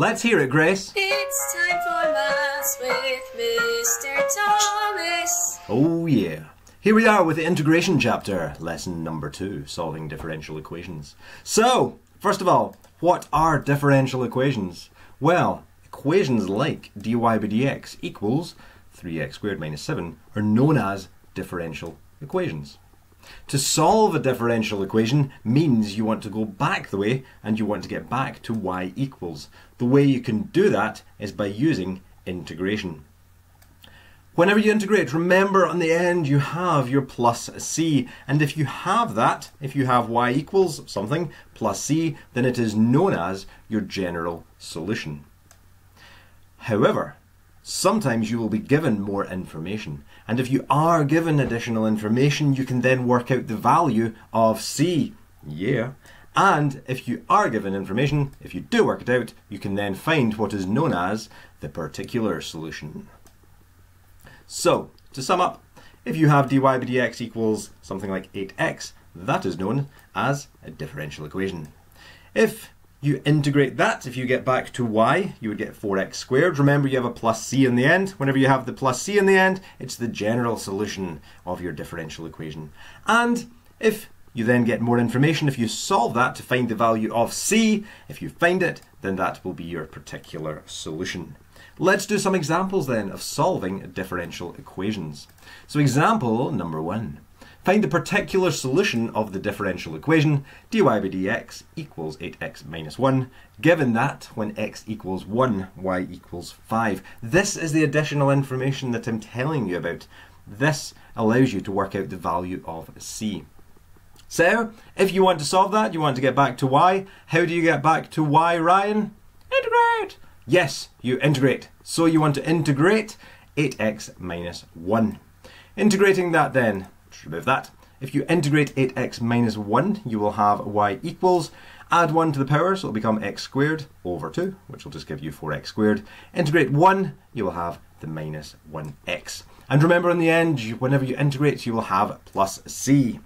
Let's hear it, Grace. It's time for Maths with Mr. Thomas. Oh, yeah. Here we are with the integration chapter, lesson number two, solving differential equations. So, first of all, what are differential equations? Well, equations like dy by dx equals 3x squared minus 7 are known as differential equations. To solve a differential equation means you want to go back the way and you want to get back to y equals. The way you can do that is by using integration. Whenever you integrate, remember on the end you have your plus c, and if you have that, if you have y equals something plus c, then it is known as your general solution. However, sometimes you will be given more information, and if you are given additional information, you can then work out the value of c. Yeah. And if you are given information, if you do work it out, you can then find what is known as the particular solution. So, to sum up, if you have dy by dx equals something like 8x, that is known as a differential equation. If you integrate that, if you get back to y, you would get 4x squared. Remember, you have a plus c in the end. Whenever you have the plus c in the end, it's the general solution of your differential equation. And if you then get more information, if you solve that to find the value of c, if you find it, then that will be your particular solution. Let's do some examples then of solving differential equations. So example number one. Find the particular solution of the differential equation dy by dx equals 8x minus 1, given that when x equals 1, y equals 5. This is the additional information that I'm telling you about. This allows you to work out the value of c. So, if you want to solve that, you want to get back to y, how do you get back to y, Ryan? Integrate! Yes, you integrate. So you want to integrate 8x minus 1. Integrating that then, remove that. If you integrate 8x minus 1, you will have y equals, add 1 to the power, so it'll become x squared over 2, which will just give you 4x squared. Integrate 1, you will have the minus 1x. And remember in the end, whenever you integrate, you will have plus c.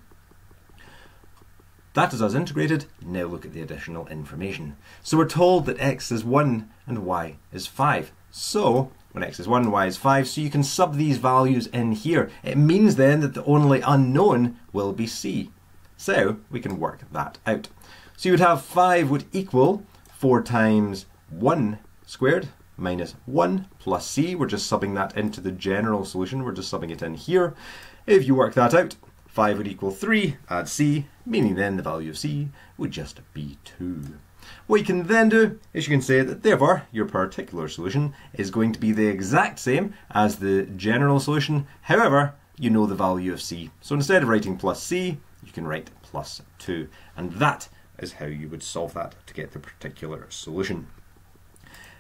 That is us integrated. Now look at the additional information. So we're told that x is 1 and y is 5. So, when x is 1, y is 5, so you can sub these values in here. It means then that the only unknown will be c. So, we can work that out. So you would have 5 would equal 4 times 1 squared minus 1 plus c. We're just subbing that into the general solution. We're just subbing it in here. If you work that out, 5 would equal 3, add c, meaning then the value of c would just be 2. What you can then do is you can say that therefore your particular solution is going to be the exact same as the general solution, however you know the value of c. So instead of writing plus c, you can write plus 2. And that is how you would solve that to get the particular solution.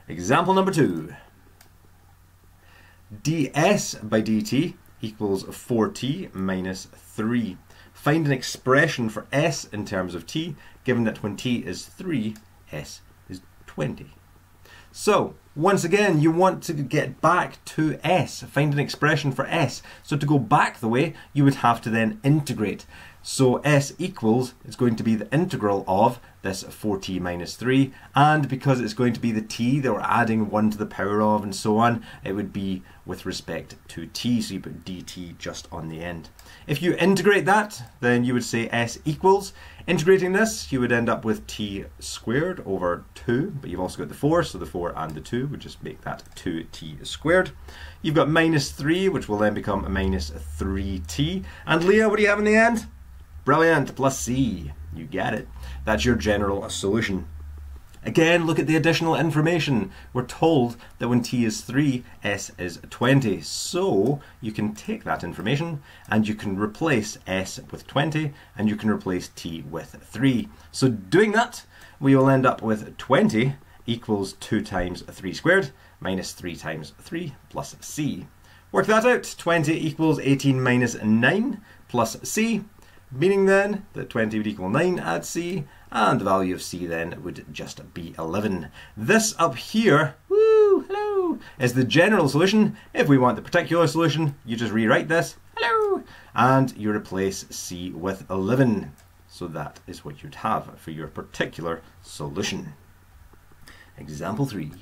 Example number 2. ds by dt equals 4t minus 3. Find an expression for s in terms of t, given that when t is 3, s is 20. So, once again, you want to get back to s, find an expression for s. So to go back the way, you would have to then integrate. So s equals is going to be the integral of this 4t minus 3 and because it's going to be the t that we're adding 1 to the power of and so on it would be with respect to t so you put dt just on the end. If you integrate that then you would say s equals integrating this you would end up with t squared over 2 but you've also got the 4 so the 4 and the 2 would just make that 2t squared. You've got minus 3 which will then become minus 3t and Leah what do you have in the end? Brilliant, plus C. You get it. That's your general solution. Again, look at the additional information. We're told that when t is 3, s is 20. So you can take that information and you can replace s with 20 and you can replace t with 3. So doing that, we will end up with 20 equals 2 times 3 squared minus 3 times 3 plus c. Work that out. 20 equals 18 minus 9 plus c meaning then that 20 would equal 9 at C, and the value of C then would just be 11. This up here, woo, hello, is the general solution. If we want the particular solution, you just rewrite this, hello, and you replace C with 11. So that is what you'd have for your particular solution. Example 3.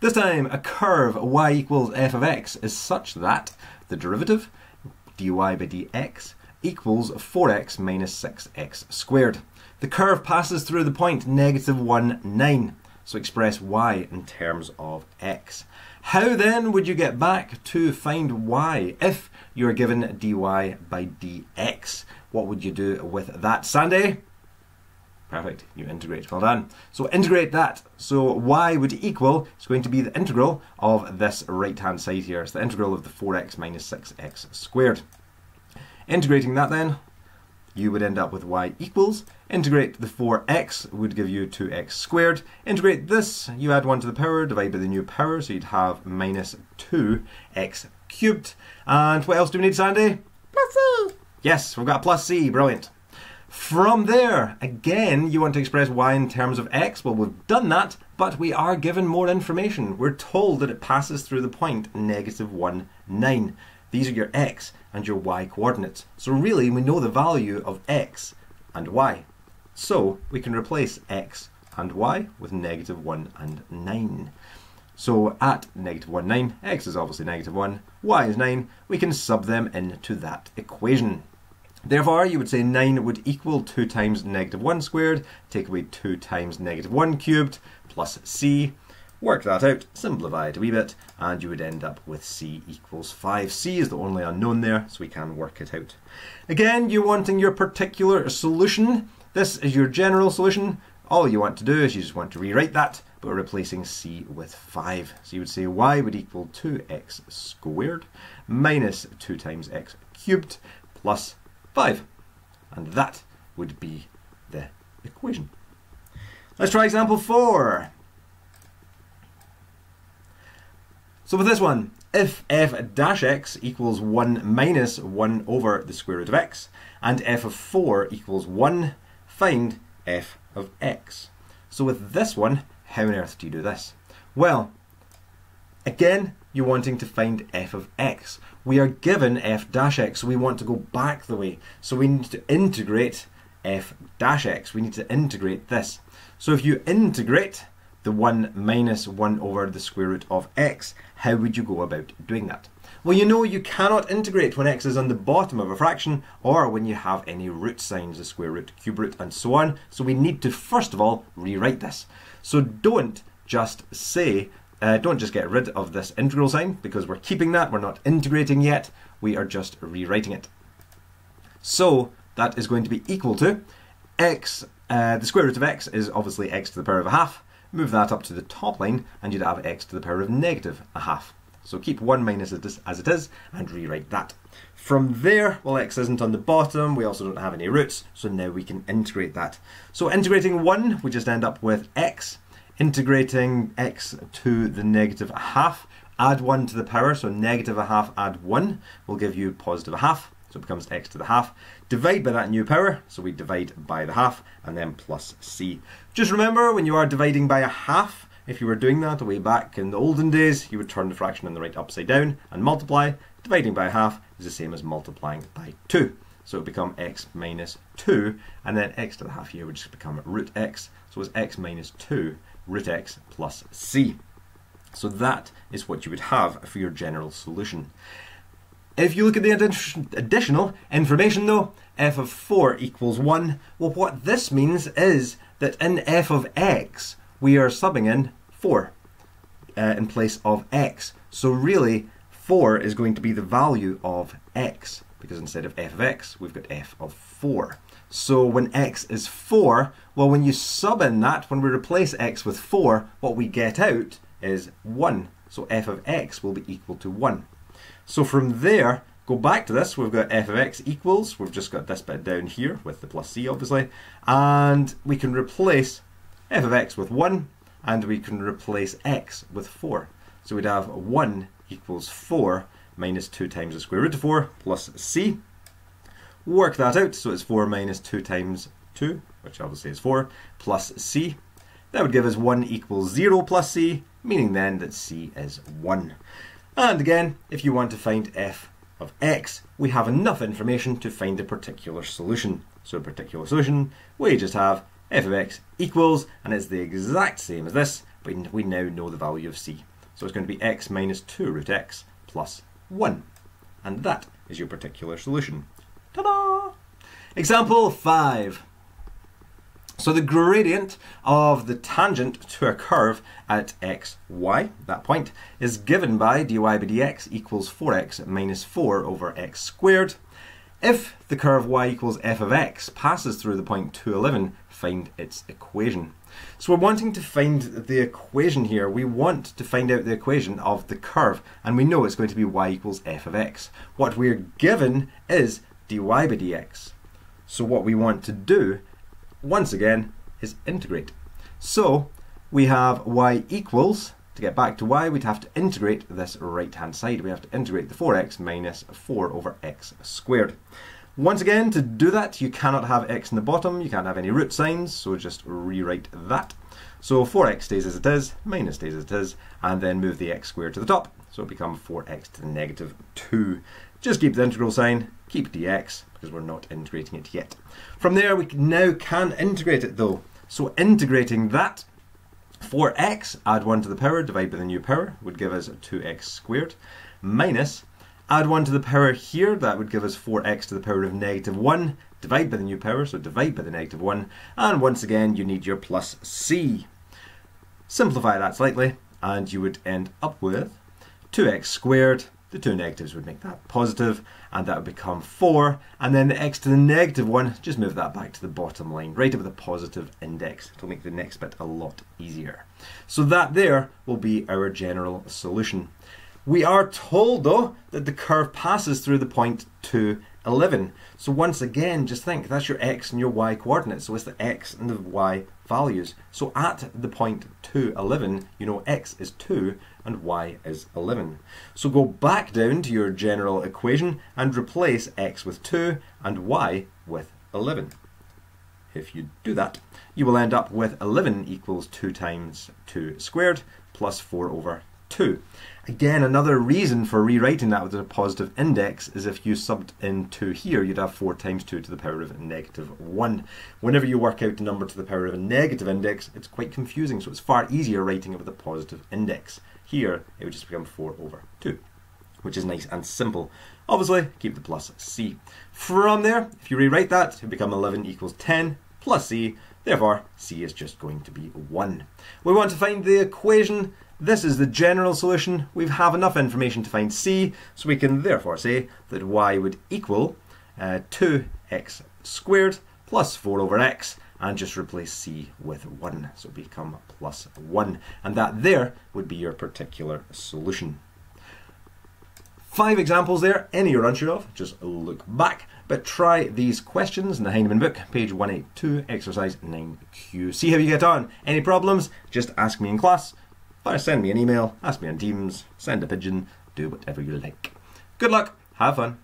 This time, a curve y equals f of x is such that the derivative dy by dx equals 4x minus 6x squared. The curve passes through the point negative 1, 9. So express y in terms of x. How then would you get back to find y if you are given dy by dx? What would you do with that, Sandy? Perfect, you integrate, well done. So integrate that, so y would equal, it's going to be the integral of this right hand side here, it's the integral of the 4x minus 6x squared. Integrating that then, you would end up with y equals, integrate the 4x would give you 2x squared, integrate this, you add 1 to the power, divide by the new power, so you'd have minus 2x cubed. And what else do we need, Sandy? Plus C. Yes, we've got plus c, brilliant. From there, again, you want to express y in terms of x. Well, we've done that, but we are given more information. We're told that it passes through the point negative 1, 9. These are your x and your y coordinates. So really, we know the value of x and y. So we can replace x and y with negative 1 and 9. So at negative 1, 9, x is obviously negative 1, y is 9, we can sub them into that equation. Therefore, you would say 9 would equal 2 times negative 1 squared, take away 2 times negative 1 cubed, plus c. Work that out, simplify it a wee bit, and you would end up with c equals 5. c is the only unknown there, so we can work it out. Again, you're wanting your particular solution. This is your general solution. All you want to do is you just want to rewrite that, but replacing c with 5. So you would say y would equal 2x squared minus 2 times x cubed plus 5. And that would be the equation. Let's try example 4. So with this one, if f dash x equals 1 minus 1 over the square root of x, and f of 4 equals 1, find f of x. So with this one, how on earth do you do this? Well, again, you're wanting to find f of x. We are given f dash x, so we want to go back the way. So we need to integrate f dash x. We need to integrate this. So if you integrate the 1 minus 1 over the square root of x, how would you go about doing that? Well, you know you cannot integrate when x is on the bottom of a fraction or when you have any root signs, the square root, cube root, and so on. So we need to first of all rewrite this. So don't just say uh, don't just get rid of this integral sign because we're keeping that, we're not integrating yet, we are just rewriting it. So that is going to be equal to x, uh, the square root of x is obviously x to the power of a half, move that up to the top line and you'd have x to the power of negative a half. So keep 1 minus as it is and rewrite that. From there, well x isn't on the bottom, we also don't have any roots, so now we can integrate that. So integrating 1, we just end up with x integrating x to the negative half, add 1 to the power, so negative a half add 1 will give you positive a half, so it becomes x to the half. Divide by that new power, so we divide by the half, and then plus c. Just remember, when you are dividing by a half, if you were doing that way back in the olden days, you would turn the fraction on the right upside down and multiply. Dividing by a half is the same as multiplying by 2. So it would become x minus 2, and then x to the half here would just become root x. So it's x minus 2 root x plus c. So that is what you would have for your general solution. If you look at the additional information though, f of 4 equals 1, well what this means is that in f of x, we are subbing in 4 uh, in place of x. So really, 4 is going to be the value of x, because instead of f of x, we've got f of 4. So when x is 4, well, when you sub in that, when we replace x with 4, what we get out is 1. So f of x will be equal to 1. So from there, go back to this, we've got f of x equals, we've just got this bit down here with the plus c obviously, and we can replace f of x with 1, and we can replace x with 4. So we'd have 1 equals 4 minus 2 times the square root of 4 plus c. Work that out, so it's 4 minus 2 times 2, which obviously is 4, plus c. That would give us 1 equals 0 plus c, meaning then that c is 1. And again, if you want to find f of x, we have enough information to find a particular solution. So a particular solution, we just have f of x equals, and it's the exact same as this, but we now know the value of c. So it's going to be x minus 2 root x plus 1. And that is your particular solution. Ta-da! Example 5. So the gradient of the tangent to a curve at x, y, that point, is given by dy by dx equals 4x minus 4 over x squared. If the curve y equals f of x passes through the point 211, find its equation. So we're wanting to find the equation here. We want to find out the equation of the curve, and we know it's going to be y equals f of x. What we're given is dy by dx. So what we want to do once again, is integrate. So we have y equals, to get back to y, we'd have to integrate this right hand side. We have to integrate the 4x minus 4 over x squared. Once again, to do that, you cannot have x in the bottom, you can't have any root signs, so just rewrite that. So 4x stays as it is, minus stays as it is, and then move the x squared to the top, so it becomes 4x to the negative 2. Just keep the integral sign, keep dx, because we're not integrating it yet. From there, we now can integrate it though. So integrating that, 4x, add 1 to the power, divide by the new power, would give us 2x squared, minus, add 1 to the power here, that would give us 4x to the power of negative 1, divide by the new power, so divide by the negative 1, and once again you need your plus c. Simplify that slightly, and you would end up with 2x squared the two negatives would make that positive, and that would become 4. And then the x to the negative 1, just move that back to the bottom line, right over the positive index. It'll make the next bit a lot easier. So that there will be our general solution. We are told, though, that the curve passes through the point 2, 11. So once again, just think, that's your x and your y coordinates. So it's the x and the y values. So at the point 2, 11, you know x is 2 and y is 11. So go back down to your general equation and replace x with 2 and y with 11. If you do that, you will end up with 11 equals 2 times 2 squared plus 4 over 2. Again, another reason for rewriting that with a positive index is if you subbed in 2 here, you'd have 4 times 2 to the power of negative 1. Whenever you work out a number to the power of a negative index, it's quite confusing, so it's far easier writing it with a positive index. Here, it would just become 4 over 2, which is nice and simple. Obviously, keep the plus c. From there, if you rewrite that, it would become 11 equals 10 plus c. Therefore, c is just going to be 1. We want to find the equation. This is the general solution. We have enough information to find c, so we can therefore say that y would equal uh, 2x squared plus 4 over x and just replace c with 1. So become plus 1. And that there would be your particular solution. Five examples there. Any you're unsure of, just look back. But try these questions in the Heinemann book, page 182, exercise 9Q. See how you get on. Any problems, just ask me in class. Or send me an email, ask me on Teams, send a pigeon, do whatever you like. Good luck, have fun.